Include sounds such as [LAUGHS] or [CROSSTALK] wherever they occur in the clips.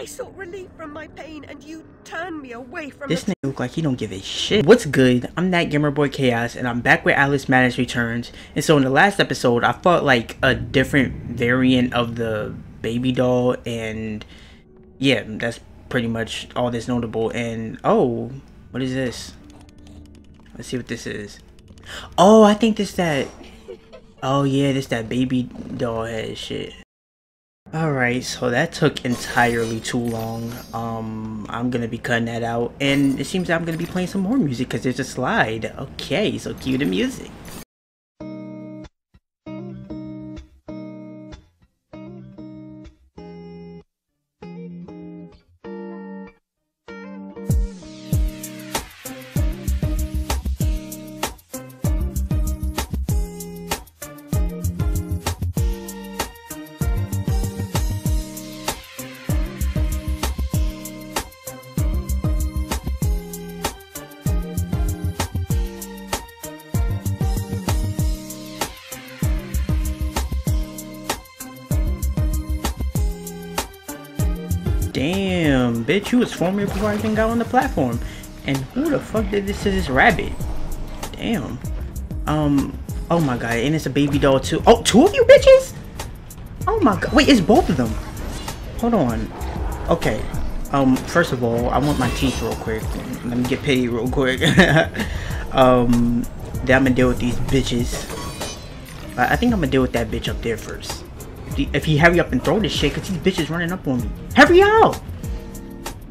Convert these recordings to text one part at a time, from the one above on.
I sought relief from my pain and you turned me away from This nigga look like he don't give a shit. What's good? I'm that gamer boy chaos, and I'm back with Alice Madness Returns. And so in the last episode, I fought like a different variant of the baby doll, and yeah, that's pretty much all that's notable. And oh, what is this? Let's see what this is. Oh, I think this that. Oh yeah, this that baby doll head shit. Alright, so that took entirely too long. Um, I'm gonna be cutting that out. And it seems I'm gonna be playing some more music because there's a slide. Okay, so cue the music. Bitch, you was forming before I even got on the platform. And who the fuck did this to this rabbit? Damn. Um, oh my god, and it's a baby doll too. Oh, two of you bitches? Oh my god, wait, it's both of them. Hold on. Okay, um, first of all, I want my teeth real quick. Let me get paid real quick. [LAUGHS] um, then I'm gonna deal with these bitches. I think I'm gonna deal with that bitch up there first. If he hurry up and throw this shit, cause these bitches running up on me. Hurry up!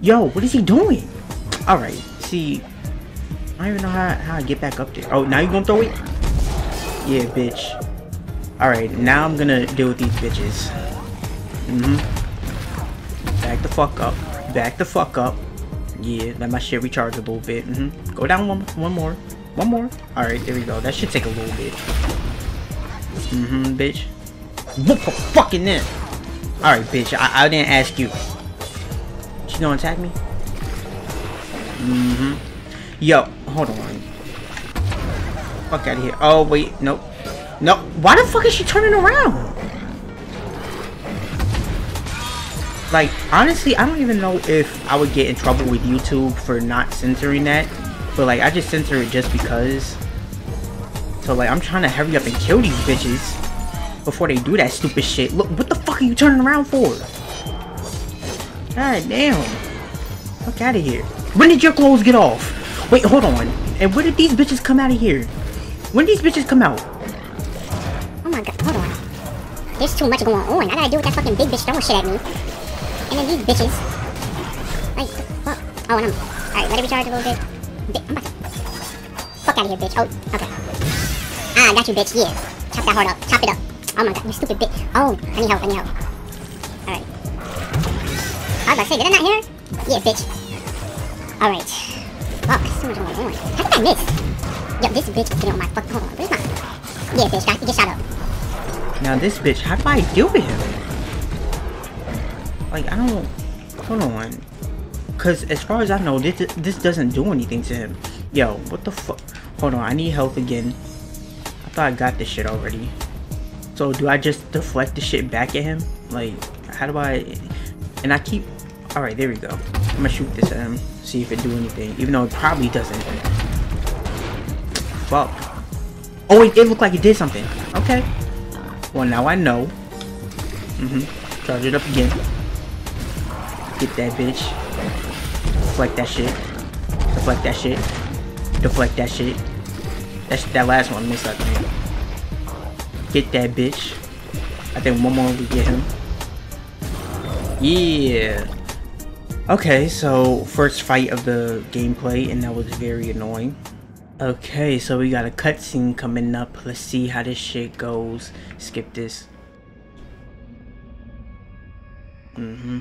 Yo, what is he doing? Alright, see, I don't even know how, how I get back up there. Oh, now you gonna throw it? Yeah, bitch. Alright, now I'm gonna deal with these bitches. Mm-hmm. Back the fuck up. Back the fuck up. Yeah, let my shit recharge a little bit. Mm-hmm. Go down one, one more. One more. Alright, there we go. That should take a little bit. Mm-hmm, bitch. Whoop for fucking this. Alright, bitch. I, I didn't ask you. She gonna attack me? Mm-hmm. Yo, hold on. Fuck out of here. Oh, wait. Nope. Nope. Why the fuck is she turning around? Like, honestly, I don't even know if I would get in trouble with YouTube for not censoring that. But, like, I just censor it just because. So, like, I'm trying to hurry up and kill these bitches before they do that stupid shit. Look, what the fuck are you turning around for? God damn. Fuck out of here. When did your clothes get off? Wait, hold on. And where did these bitches come out of here? When did these bitches come out? Oh my god, hold on. There's too much going on. I gotta deal with that fucking big bitch throwing shit at me. And then these bitches. Like, fuck. Oh, and I'm. Alright, let it recharge a little bit. Bi- I'm about to. Fuck out of here, bitch. Oh, okay. Ah, I got you, bitch. Yeah. Chop that heart up. Chop it up. Oh my god, you stupid bitch. Oh, I need help. I need help. I was about to say, did I not hear? Yeah, bitch. Alright. Fuck, oh, so much going on. How did I miss? Yo, this bitch getting on my fucking. Hold on, where's my. Yeah, bitch, got, get shot up. Now this bitch, how do I deal with him? Like, I don't... Hold on. Because as far as I know, this, this doesn't do anything to him. Yo, what the fuck? Hold on, I need health again. I thought I got this shit already. So do I just deflect the shit back at him? Like, how do I... And I keep... Alright, there we go. I'm gonna shoot this at him. See if it do anything. Even though it probably doesn't. Fuck. Oh, it, it looked like it did something. Okay. Well, now I know. Mm-hmm. Charge it up again. Get that bitch. Deflect that shit. Deflect that shit. Deflect that shit. That's that last one missed, I think. Get that bitch. I think one more we get him. Yeah. Okay, so first fight of the gameplay, and that was very annoying. Okay, so we got a cutscene coming up. Let's see how this shit goes. Skip this. Mm-hmm.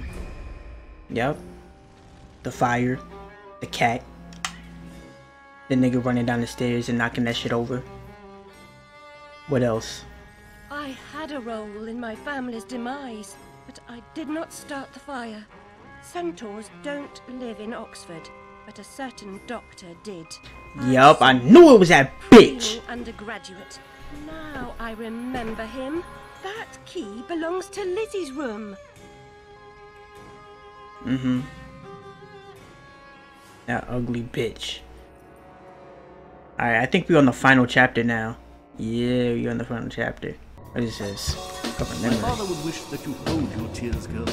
Yep. The fire. The cat. The nigga running down the stairs and knocking that shit over. What else? I had a role in my family's demise, but I did not start the fire. Centaurs don't live in Oxford, but a certain doctor did. Yup, I knew it was that bitch. Undergraduate. Now I remember him. That key belongs to Lizzie's room. Mm-hmm. That ugly bitch. Alright, I think we're on the final chapter now. Yeah, we're on the final chapter. What is this? Cover My memory. father would wish that you hold your tears, girl.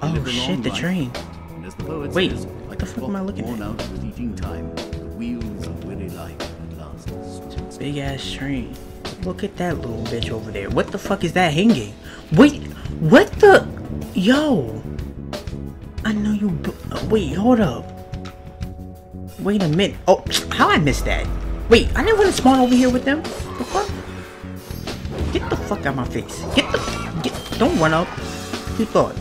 Oh shit, the train. The Wait, says, what like the fuck am I looking at? out with eating time, the wheels of weary life at last. Big ass train. Look at that little bitch over there. What the fuck is that hanging? Wait, what the? Yo. I know you. Wait, hold up. Wait a minute. Oh, [TSK] how I missed that? Wait, I didn't want to spawn over here with them. The fuck? Fuck out my face. Get the. Get. Don't run up. You thought.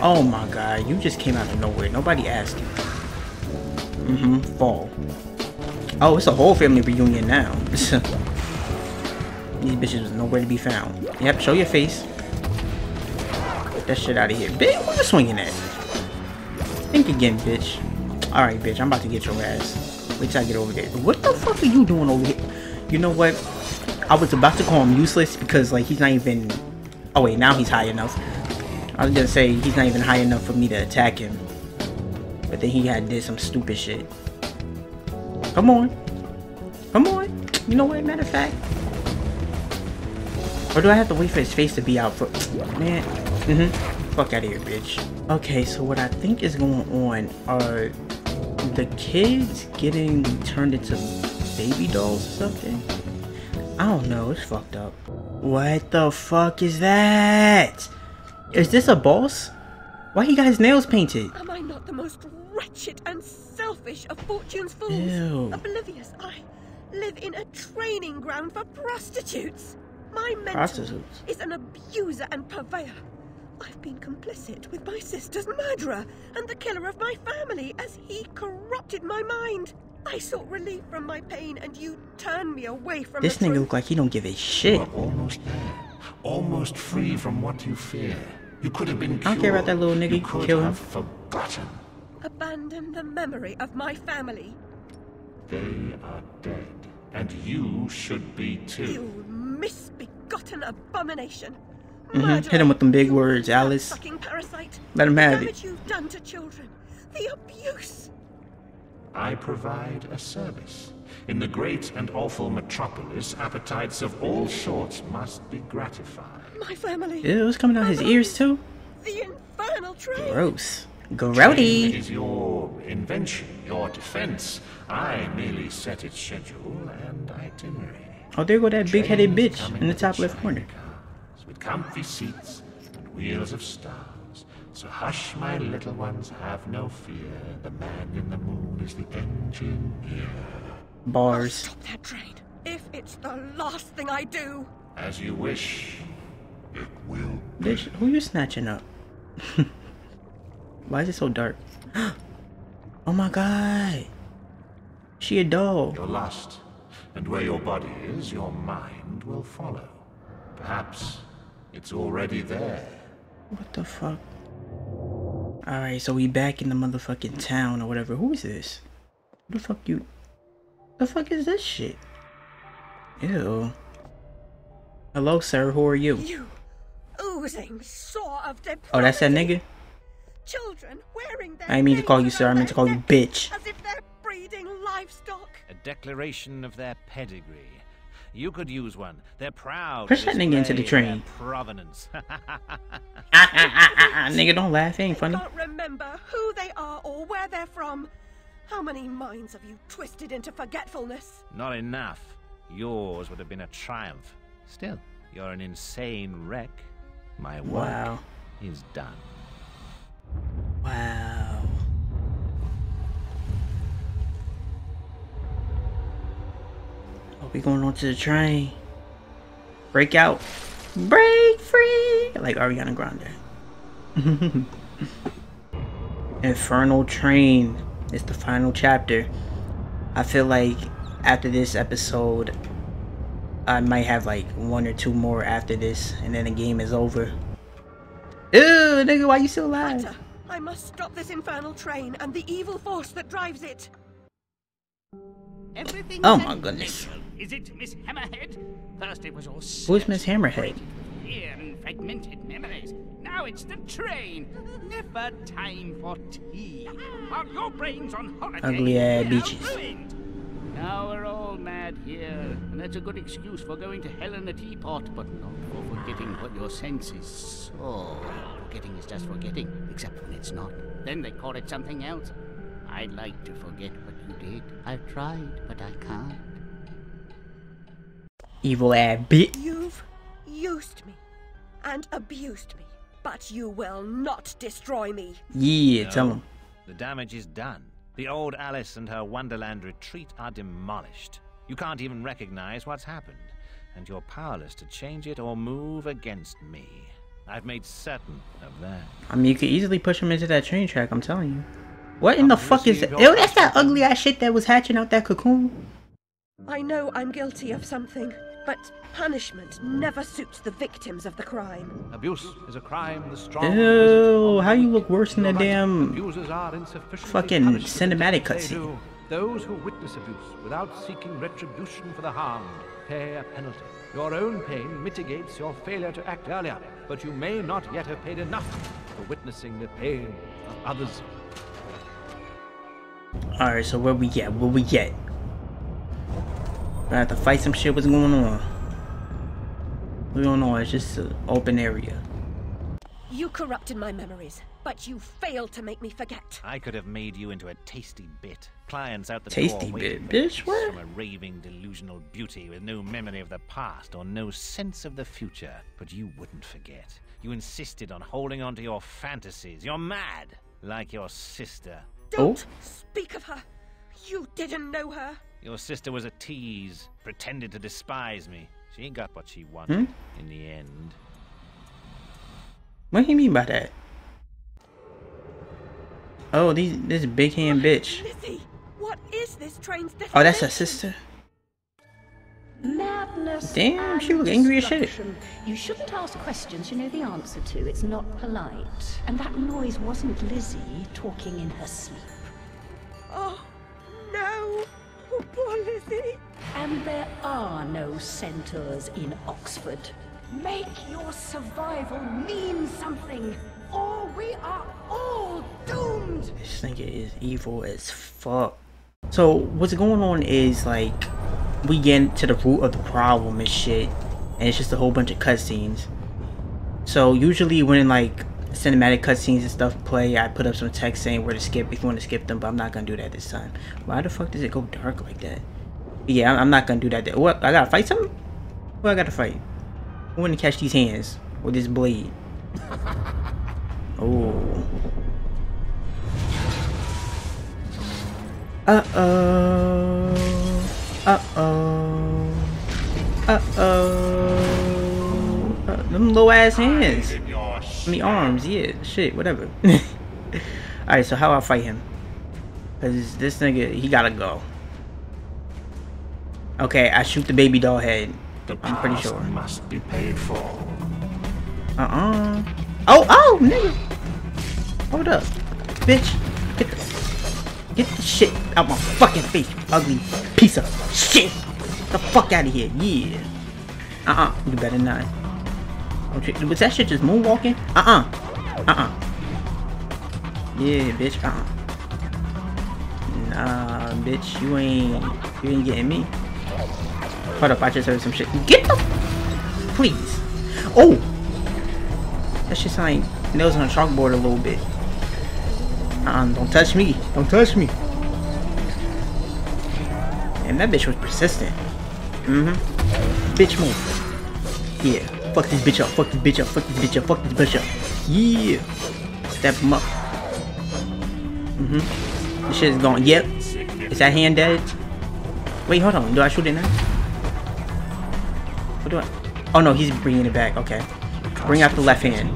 Oh my god, you just came out of nowhere. Nobody asked you. Mm-hmm. Fall. Oh, it's a whole family reunion now. [LAUGHS] These bitches was nowhere to be found. Yep, show your face. Get that shit out of here. Bitch, what you swinging at? Think again, bitch. Alright, bitch, I'm about to get your ass. Wait till I get over there. What the fuck are you doing over here? You know what? I was about to call him useless because, like, he's not even... Oh, wait, now he's high enough. I was gonna say he's not even high enough for me to attack him. But then he had did some stupid shit. Come on. Come on. You know what, matter of fact? Or do I have to wait for his face to be out for man? Mm-hmm. Fuck out of here, bitch. Okay, so what I think is going on are the kids getting turned into baby dolls or something? I don't know, it's fucked up. What the fuck is that? Is this a boss? Why he got his nails painted? Am I not the most wretched and selfish of fortune's fools? Ew. Oblivious, I live in a training ground for prostitutes. My mentor Prostitutes. is an abuser and purveyor. I've been complicit with my sister's murderer and the killer of my family as he corrupted my mind. I sought relief from my pain and you turned me away from This nigga look like he don't give a shit. Almost there. Almost free from what you fear. You could have been I don't care about that little nigga. You could Kill him. have forgotten. Abandon the memory of my family. They are dead. And you should be too. You misbegotten abomination. Mhm, hit him with them big words, Alice. blood-sucking parasite. Let him the have it. damage you've done to children. The abuse. I provide a service. In the great and awful metropolis, appetites of all sorts must be gratified. My family. Ew, was coming out his ears too. The infernal train. Gross. It Grody. is your invention, your defense. I merely set its schedule and itinerary. Oh, there go that big-headed bitch in the top left corner. With comfy seats and wheels of stars. So hush, my little ones, have no fear. The man in the moon is the engineer. Bars. Stop that train. If it's the last thing I do. As you wish, it will Bitch, who you snatching up? [LAUGHS] Why is it so dark? [GASPS] oh my god. She a doll. You're lost, and where your body is, your mind will follow. Perhaps it's already there. What the fuck? Alright, so we back in the motherfucking town or whatever. Who is this? Who the fuck you? The fuck is this shit? Ew. Hello, sir. Who are you? You oozing sore of depravity. Oh, that's that nigga? Children wearing their I didn't mean to call you sir, I around meant to call you bitch. As if they're breeding livestock. A declaration of their pedigree. You could use one. They're proud. Push to that nigga into the train. Provenance. [LAUGHS] Ah, ah, ah. Nigga, don't laugh. It ain't funny. I Can't remember who they are or where they're from. How many minds have you twisted into forgetfulness? Not enough. Yours would have been a triumph. Still, you're an insane wreck. My work Wow. is done. Wow. Oh, we going onto the train. Break out. Break free. Like Ariana Grande. [LAUGHS] Infernal Train is the final chapter. I feel like after this episode, I might have like one or two more after this, and then the game is over. Ew, nigga, why you still alive? Atta, I must stop this infernal train and the evil force that drives it. Everything Oh my goodness. Is it Miss Hammerhead? First it was all Who's Miss Hammerhead? Here and fragmented memories. Now it's the train. Never time for tea. While your brain's on holiday, Ugly uh, ass we're beaches. Now we're all mad here, and that's a good excuse for going to hell in a teapot, but not for forgetting what your senses saw. Forgetting is just forgetting, except when it's not. Then they call it something else. I'd like to forget what you did. I've tried, but I can't. Evil ass bitch. You've used me and abused me, but you will not destroy me. Yeah, No. tell him. The damage is done. The old Alice and her Wonderland retreat are demolished. You can't even recognize what's happened, and you're powerless to change it or move against me. I've made certain of that. I mean, you could easily push him into that train track. I'm telling you. What in the Come fuck is receive that? your Ew, that's that ugly ass shit that was hatching out that cocoon. I know I'm guilty of something, but punishment never suits the victims of the crime. Abuse is a crime the strong. Ew, how you look worse than the damn abusers are insufficiently fucking punished for the cinematic things cutscene. Those who witness abuse without seeking retribution for the harm pay a penalty. Your own pain mitigates your failure to act earlier, but you may not yet have paid enough for witnessing the pain of others. Alright, so where we get? Where we at? I have to fight some shit. What's going on? We don't know. It's just an open area. You corrupted my memories, but you failed to make me forget. I could have made you into a tasty bit. Clients out the Tasty door waiting bit, bitch, what? From a raving delusional beauty with no memory of the past or no sense of the future. But you wouldn't forget. You insisted on holding on to your fantasies. You're mad, like your sister. Don't Oh. speak of her. You didn't know her. Your sister was a tease, pretended to despise me. She ain't got what she wanted Hmm? in the end. What do you mean by that? Oh, these this big hand bitch. Lizzie, what is this train's definition? Oh, that's her sister. Madness. Damn, she and look angry as shit. You shouldn't ask questions you know the answer to. It's not polite. And that noise wasn't Lizzie talking in her sleep. And there are no centaurs in Oxford. Make your survival mean something, or we are all doomed. This nigga is evil as fuck. So what's going on is like we get to the root of the problem and shit, and it's just a whole bunch of cutscenes. So usually when like cinematic cutscenes and stuff play, I put up some text saying where to skip if you want to skip them, but I'm not gonna do that this time. Why the fuck does it go dark like that? Yeah, I'm- I'm not gonna do that. What? I gotta fight something? What I gotta fight? I want to catch these hands with this blade. [LAUGHS] Oh. Uh oh. Uh oh. Uh them low ass hands. In your I mean arms, yeah. Shit, whatever. [LAUGHS] Alright, so how I fight him? Cause this nigga, he gotta go. Okay, I shoot the baby doll head. The I'm pretty sure. must be paid for. Uh-uh. Oh, oh, nigga. Hold up. Bitch. Get the, get the shit out my fucking face, ugly piece of shit. Get the fuck out of here. Yeah. Uh-uh. You better not. Oh, Was that shit just moonwalking? Uh-uh. Uh-uh. Yeah, bitch. Uh-uh. Nah, bitch. You ain't, you ain't getting me. Hold up. I just heard some shit. Get the... Please. Oh! That shit sound like nails on a chalkboard a little bit. Uh, don't touch me. Don't touch me. And that bitch was persistent. Mm-hmm. Bitch move. Yeah. Fuck this bitch up. Fuck this bitch up. Fuck this bitch up. Fuck this bitch up. Yeah. Step him up. Mm-hmm. This shit is going. Yep. Is that hand dead? Wait, hold on. Do I shoot it now? What do I? Oh no, he's bringing it back. Okay. Bring out the left hand.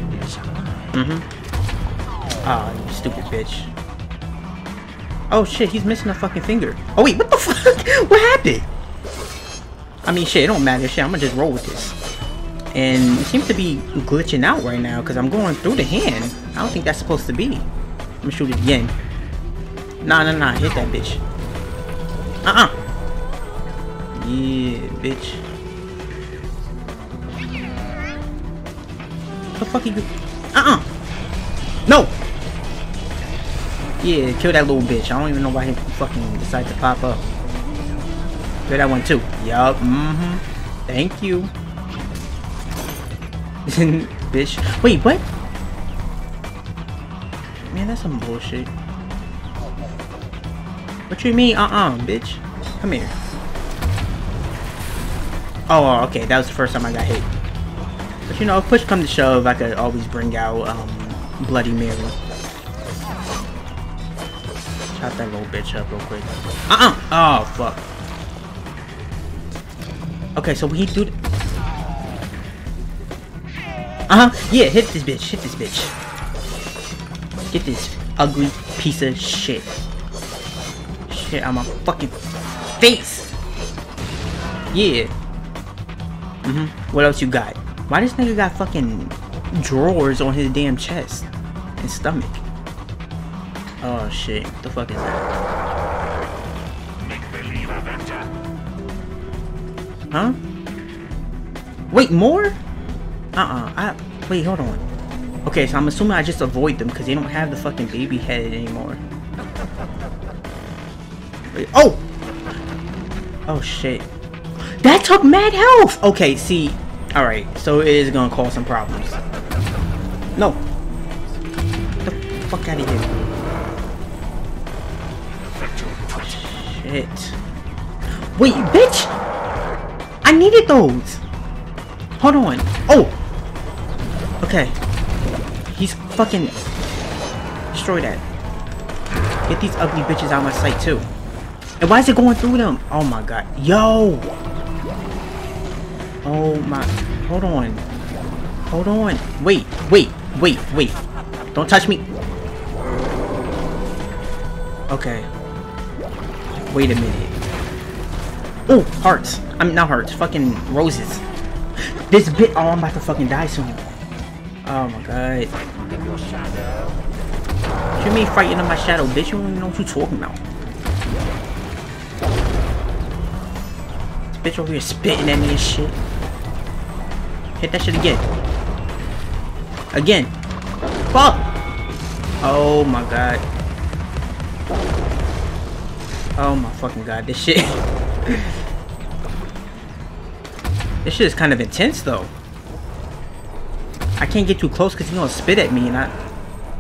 Mm-hmm. Ah, you stupid bitch. Oh shit, he's missing a fucking finger. Oh wait, what the [LAUGHS] fuck? what happened? I mean, shit, it don't matter. Shit, I'm gonna just roll with this. And it seems to be glitching out right now because I'm going through the hand. I don't think that's supposed to be. I'm gonna shoot it again. Nah, nah, nah. Hit that bitch. Uh-uh. Yeah, bitch. The fuck you? Uh uh. No. Yeah, kill that little bitch. I don't even know why he fucking decided to pop up. Kill that one too. Yup. Mm-hmm. Thank you. [LAUGHS] bitch. Wait, what? Man, that's some bullshit. What you mean, uh-uh, bitch? Come here. Oh, okay, that was the first time I got hit. You know, push come to shove, I could always bring out, um, Bloody Mary. Chop that little bitch up real quick. Uh-uh! Oh, fuck. Okay, so he do... Uh-huh, yeah, hit this bitch, hit this bitch. Get this ugly piece of shit. Shit on my fucking face! Yeah. Mm-hmm. What else you got? Why this nigga got fucking drawers on his damn chest and stomach? Oh shit, what the fuck is that? Huh? Wait, more? Uh-uh, I... Wait, hold on. Okay, so I'm assuming I just avoid them because they don't have the fucking baby head anymore. Wait, oh! Oh shit. That took mad health! Okay, see. Alright, so it is gonna cause some problems. No. Get the fuck out of here. Shit. Wait, bitch! I needed those! Hold on. Oh! Okay. He's fucking... Destroy that. Get these ugly bitches out of my sight, too. And why is it going through them? Oh my god. Yo! Oh my... Hold on. Hold on. Wait, wait, wait, wait. Don't touch me. Okay. Wait a minute. Oh, hearts. I mean, not hearts. Fucking roses. This bit... Oh, I'm about to fucking die soon. Oh my god. You mean fighting in my shadow, bitch? You don't even know what you're talking about. Bitch over here spitting at me and shit. Hit that shit again. Again. Fuck! Oh my god. Oh my fucking god, this shit. [LAUGHS] this shit is kind of intense though. I can't get too close because he's gonna spit at me and I...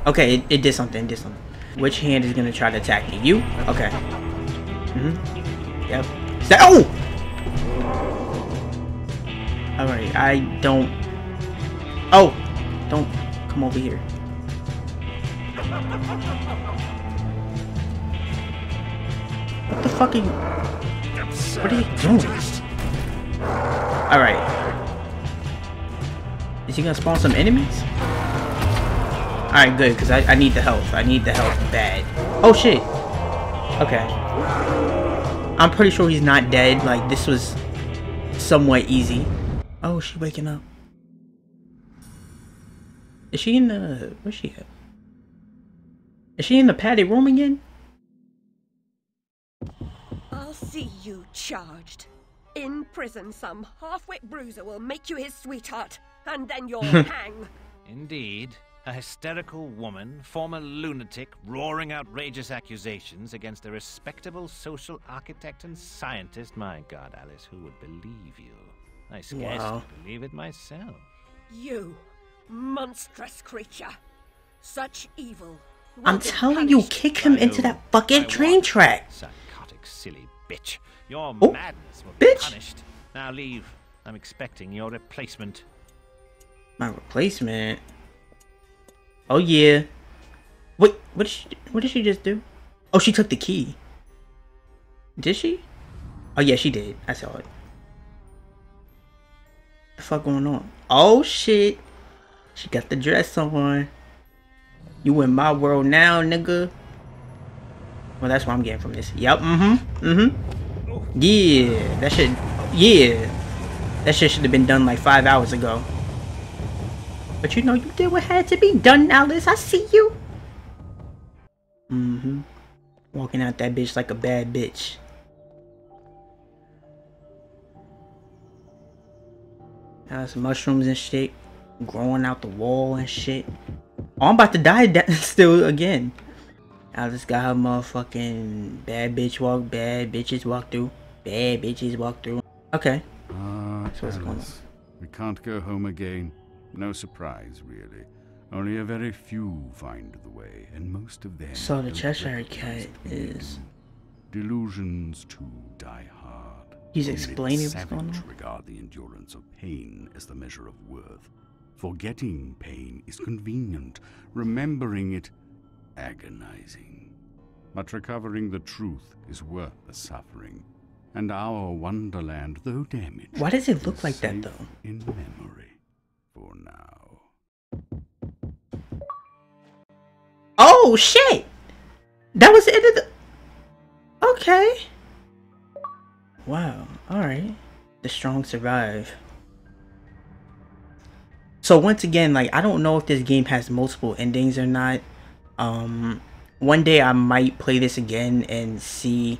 Okay, it, it did something, it did something. Which hand is gonna try to attack me? You? Okay. Mm-hmm. Yep. That oh! Alright, I don't... Oh! Don't come over here. What the fucking... What are you doing? Alright. Is he gonna spawn some enemies? Alright, good, because I, I need the health. I need the health bad. Oh, shit. Okay. I'm pretty sure he's not dead. Like, this was somewhat easy. Oh, she waking up. Is she in the... Where's she at? Is she in the padded room again? I'll see you charged. In prison, some half-wit bruiser will make you his sweetheart, and then you'll [LAUGHS] hang. Indeed. A hysterical woman, former lunatic, roaring outrageous accusations against a respectable social architect and scientist. My God, Alice, who would believe you? I scarcely Wow. believe it myself. You, monstrous creature. Such evil. I'm telling you, kick him into that fucking train want track. Psychotic, silly bitch. Your Oh, madness will be punished. Now leave. I'm expecting your replacement. My replacement. Oh yeah. Wait, what did she? What did she just do? Oh, she took the key. Did she? Oh yeah, she did. I saw it. The fuck going on? Oh shit. She got the dress on. You in my world now, nigga. Well, that's what I'm getting from this. Yep. Mm-hmm. Mm-hmm. Yeah. That shit. Yeah. That shit should have been done like five hours ago. But you know, you did what had to be done, Alice. I see you. Mm-hmm. Walking out that bitch like a bad bitch. Some mushrooms and shit. growing out the wall and shit. Oh, I'm about to die [LAUGHS] still again. I just got her motherfucking bad bitch walk, bad bitches walk through, bad bitches walk through. Okay. Ah, So what's going on? We can't go home again. No surprise, really. Only a very few find the way, and most of them. So the Cheshire Cat is- Delusions too die hard. He's explaining what's going on? regard the endurance of pain as the measure of worth. Forgetting pain is convenient. Remembering it, agonizing. But recovering the truth is worth the suffering. And our wonderland, though damaged, Why does it look like that, though? In memory, for now. Oh shit! That was the end of the. Okay. Wow. All right. The strong survive. So once again, like I don't know if this game has multiple endings or not. Um, one day I might play this again and see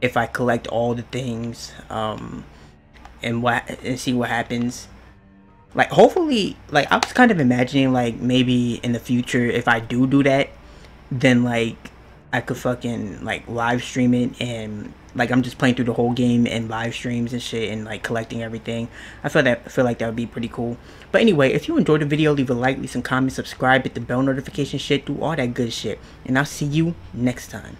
if I collect all the things. Um, and what and see what happens like hopefully like i was kind of imagining like maybe in the future if i do do that then like i could fucking like live stream it and like i'm just playing through the whole game and live streams and shit and like collecting everything. I feel that I feel like that would be pretty cool. But anyway if you enjoyed the video leave a like leave some comments subscribe hit the bell notification shit do all that good shit. And i'll see you next time